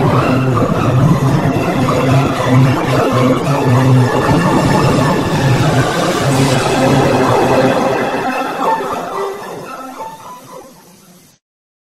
よかった。